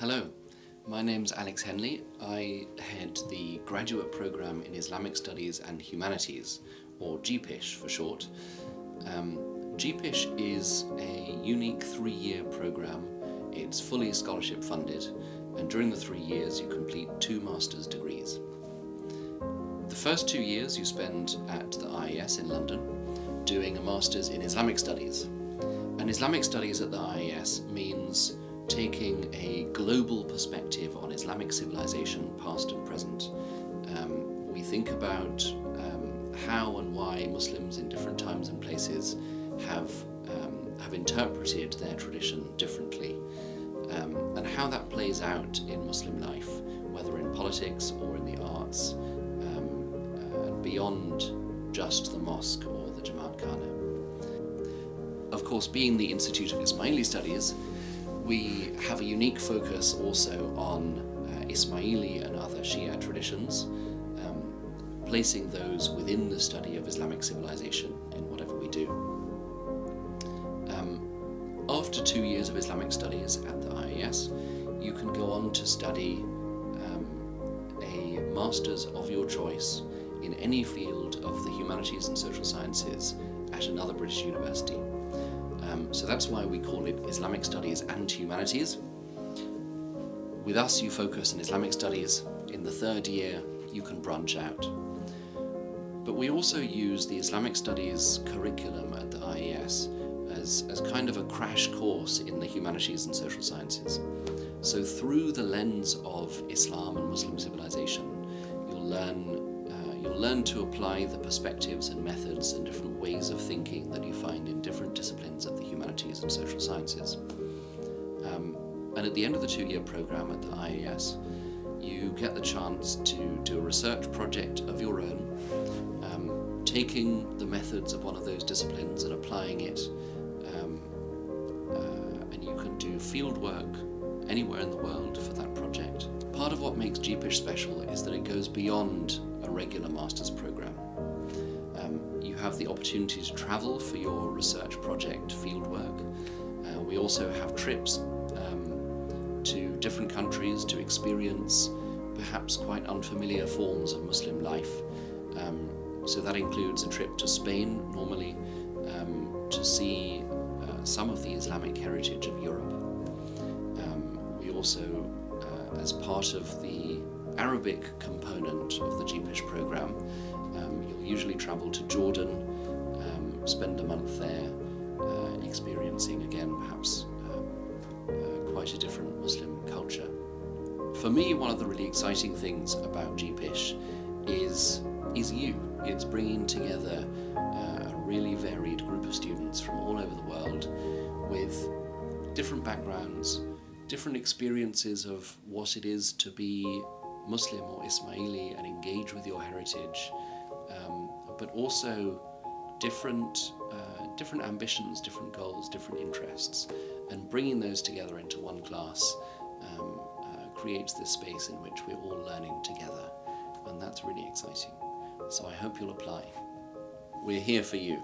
Hello, my name's Alex Henley. I head the graduate program in Islamic Studies and Humanities, or GPISH for short. Um, GPISH is a unique three-year program. It's fully scholarship funded, and during the three years you complete two master's degrees. The first two years you spend at the IIS in London, doing a master's in Islamic Studies. And Islamic Studies at the IIS means taking a global perspective on Islamic civilization, past and present. Um, we think about um, how and why Muslims in different times and places have, um, have interpreted their tradition differently, um, and how that plays out in Muslim life, whether in politics or in the arts, um, and beyond just the mosque or the Jamaat Khana. Of course, being the Institute of Ismaili Studies, we have a unique focus also on uh, Ismaili and other Shia traditions, um, placing those within the study of Islamic civilization in whatever we do. Um, after two years of Islamic studies at the IIS, you can go on to study um, a master's of your choice in any field of the humanities and social sciences at another British university. Um, so that's why we call it Islamic Studies and Humanities. With us, you focus on Islamic Studies. In the third year, you can branch out. But we also use the Islamic Studies curriculum at the IIS as, as kind of a crash course in the humanities and social sciences. So through the lens of Islam and Muslim civilization, you'll learn you'll learn to apply the perspectives and methods and different ways of thinking that you find in different disciplines of the humanities and social sciences. Um, and at the end of the two-year program at the IIS, you get the chance to do a research project of your own, um, taking the methods of one of those disciplines and applying it. Um, uh, and you can do field work anywhere in the world for that project. Part of what makes GPISH special is that it goes beyond a regular master's program. Um, you have the opportunity to travel for your research project fieldwork. Uh, we also have trips um, to different countries to experience perhaps quite unfamiliar forms of Muslim life. Um, so that includes a trip to Spain normally um, to see uh, some of the Islamic heritage of Europe. Um, we also, uh, as part of the Arabic component of the GPISH program. Um, you'll usually travel to Jordan, um, spend a month there, uh, experiencing again perhaps um, uh, quite a different Muslim culture. For me, one of the really exciting things about GPISH is, is you. It's bringing together uh, a really varied group of students from all over the world with different backgrounds, different experiences of what it is to be Muslim or Ismaili and engage with your heritage, um, but also different, uh, different ambitions, different goals, different interests, and bringing those together into one class um, uh, creates this space in which we're all learning together, and that's really exciting. So I hope you'll apply. We're here for you.